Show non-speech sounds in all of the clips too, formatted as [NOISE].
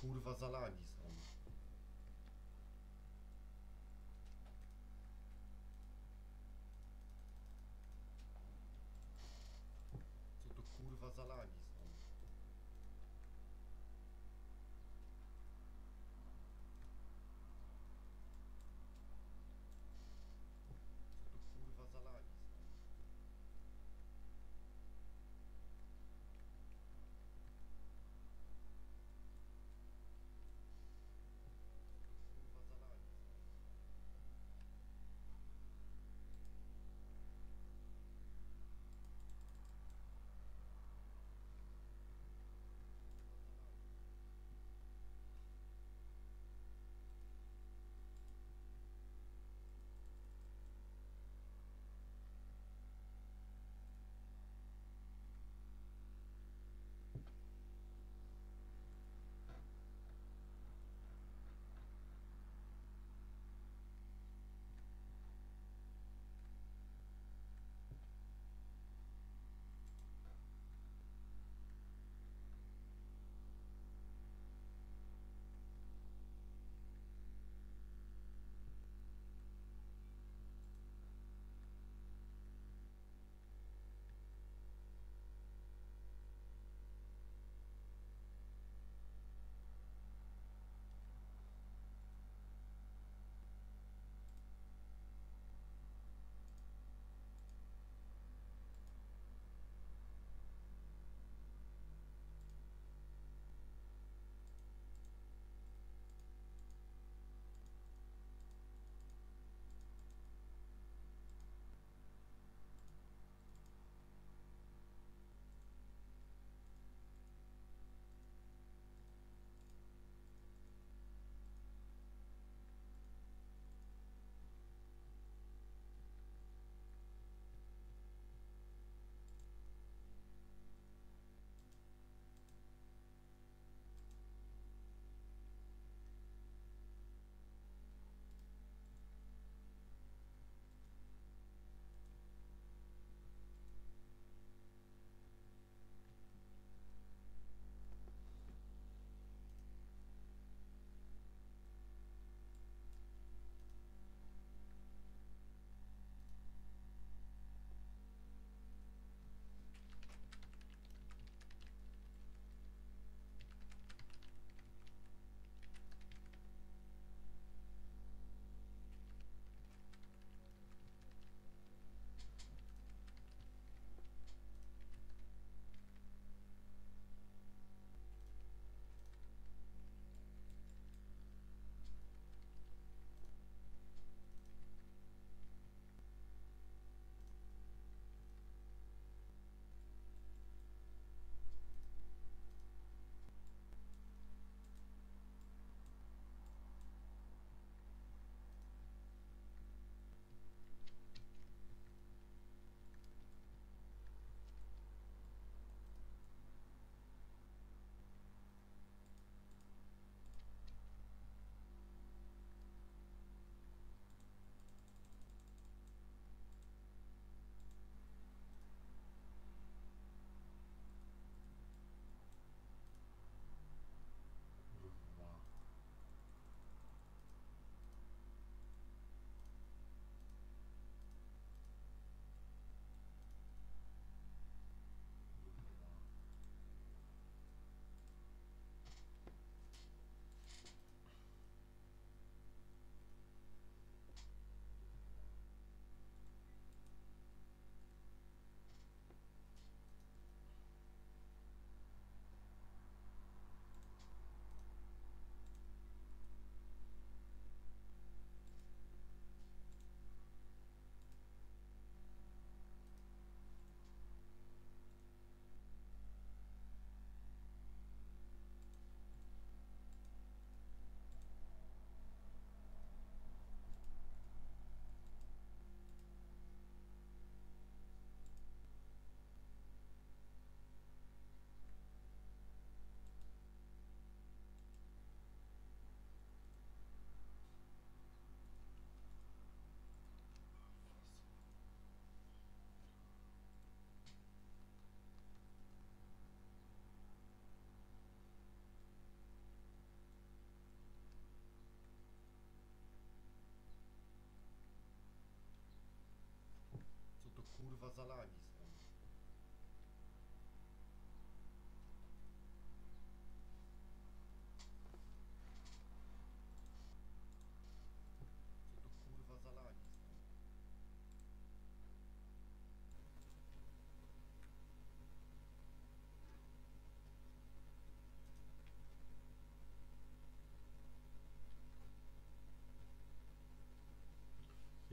kurwa za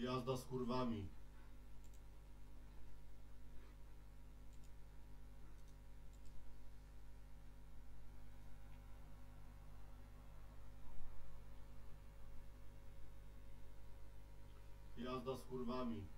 Jazda z kurwami. Jazda z kurwami.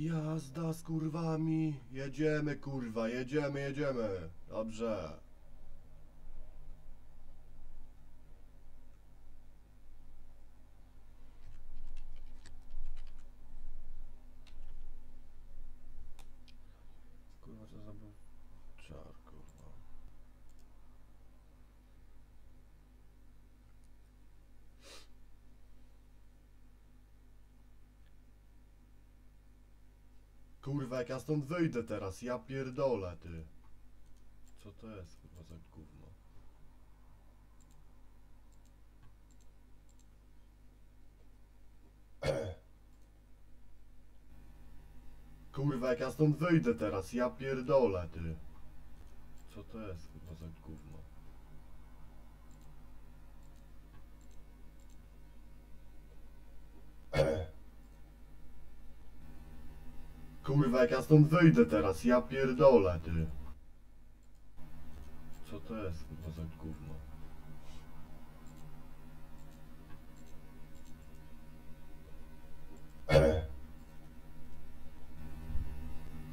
Jazda z kurwami. Jedziemy kurwa, jedziemy, jedziemy. Dobrze. Kurwa, co za czar, kurwa. Jak ja stąd wyjdę teraz, ja pierdolę, ty. Co to jest, kurwa, za gówno? [CLEARS THROAT] Kurwa, jak ja stąd wyjdę teraz, ja pierdolę, ty. Co to jest, kurwa, za gówno? Kurwa, jak ja stąd wyjdę teraz, ja pierdolę, ty. Co to jest, kurwa, za gówno?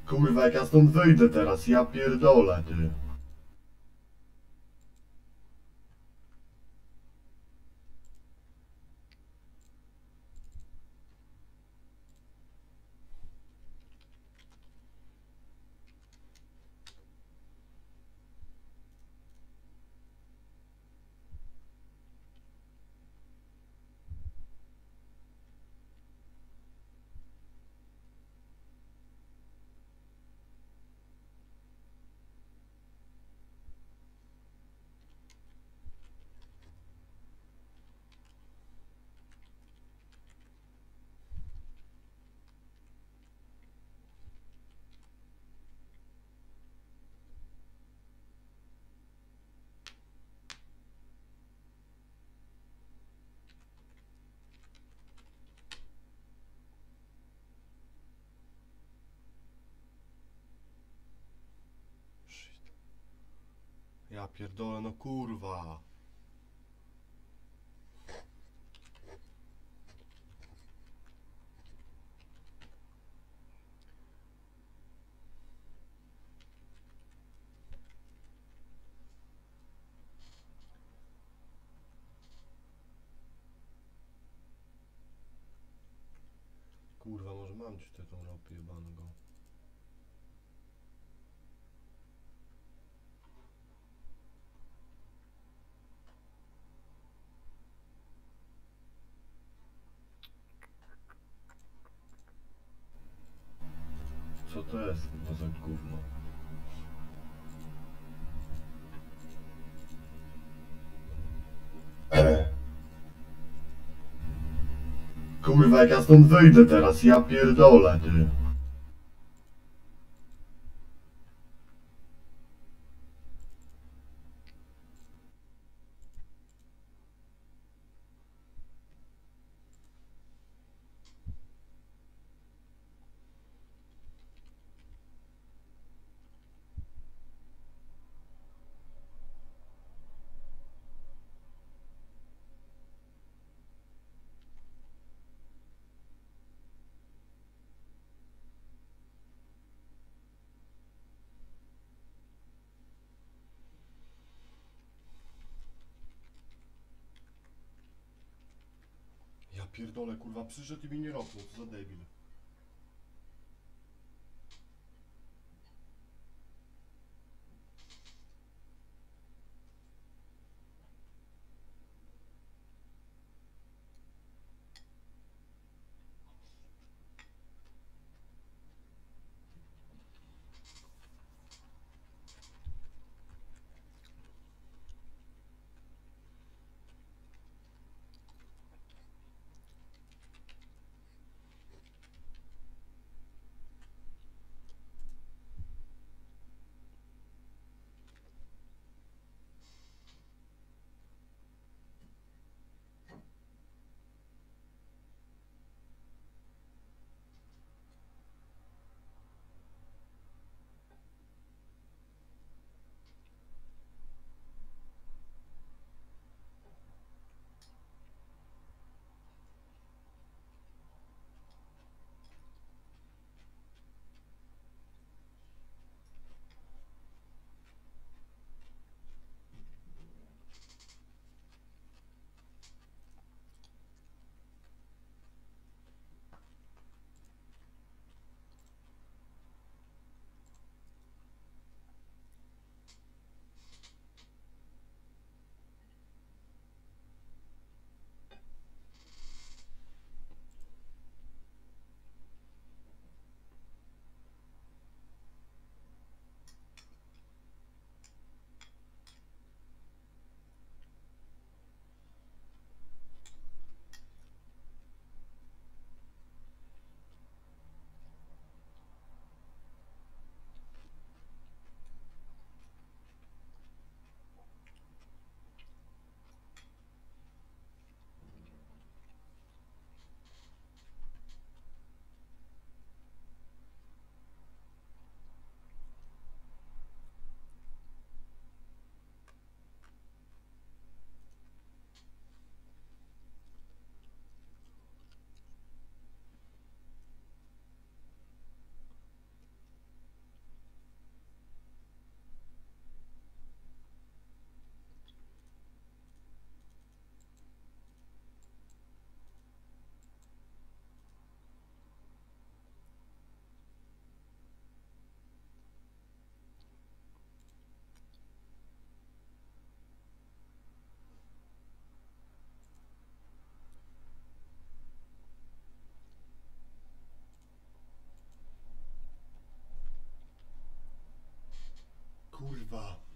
Kurwa, jak ja stąd wyjdę teraz, ja pierdolę, ty. Ja pierdolę, no kurwa. Kurwa, może Dam ci tę tą ropę jebanego. Gówno. E. Kurwa, jak ja stąd wyjdę teraz, ja pierdolę, ty. Pierdolę, kurwa, przyszedł i mi nie ropnął, co za debil. Kurwa.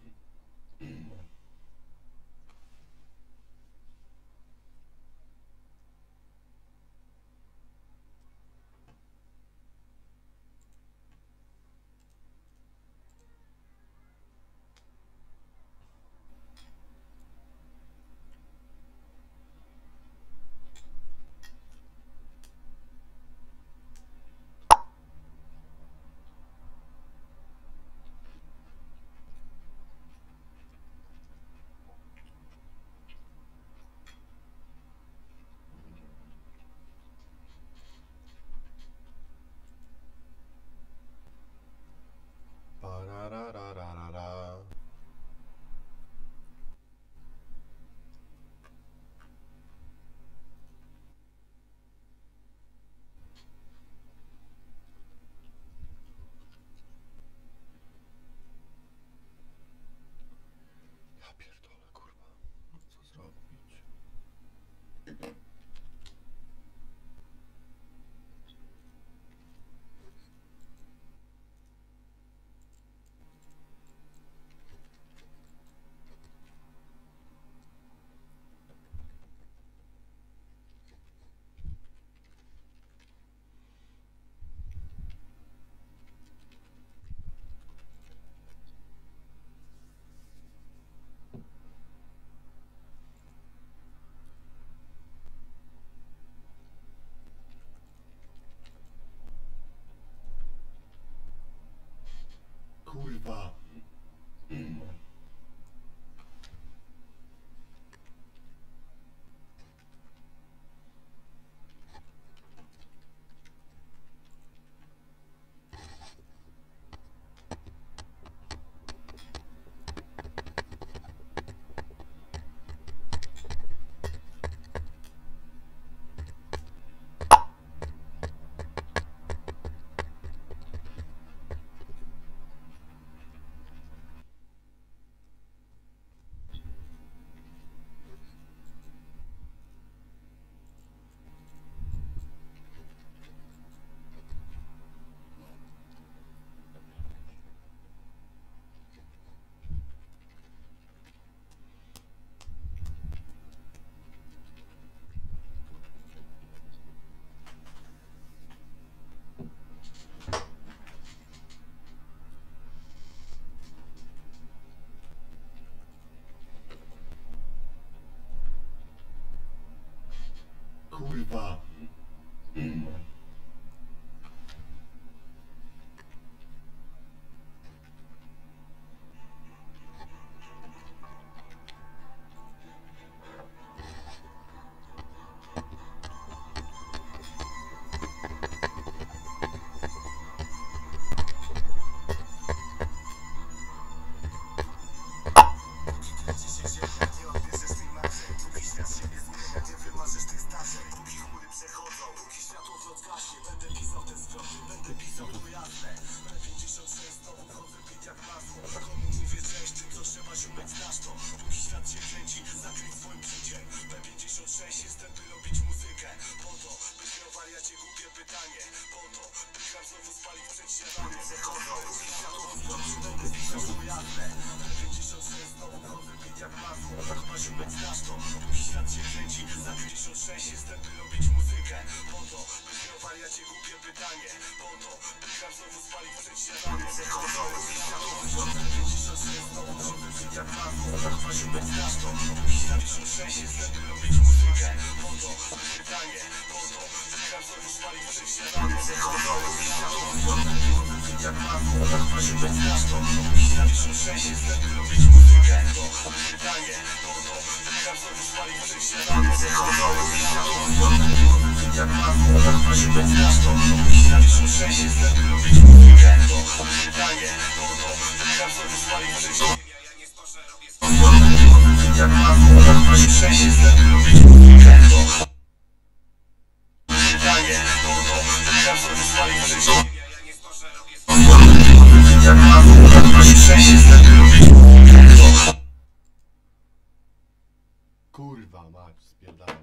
kurwa. Wow. pytanie Po to, by każdy znowu spalić przedsiadanie Zachodzą Zachwaliłbym miasto, póki na pierwszym szczęście wtedy robić muzykę Po to, pytanie, po to, by każdy znowu spalić przedsiadanie Zachodzą jak mało, zachwaliłbym miasto Póki na pierwszym szczęście wtedy robić muzykę Po to, pytanie, po to, by każdy znowu spalić przedsiadanie Zachodzą jak mam woda, chodzi Daję, no Daję, no Kurwa mać, spierdala